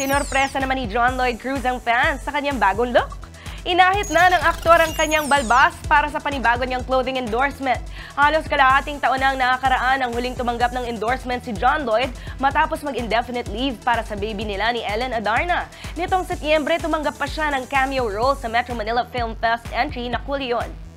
Sinorpresa naman ni John Lloyd Cruz ang fans sa kanyang bagong look. Inahit na ng aktor ang kanyang balbas para sa panibago niyang clothing endorsement. Halos kalahating taon na ang nakakaraan ang huling tumanggap ng endorsement si John Lloyd matapos mag-indefinite leave para sa baby nila ni Ellen Adarna. Nitong Setyembre, tumanggap pa siya ng cameo role sa Metro Manila Film Fest entry na Kulion.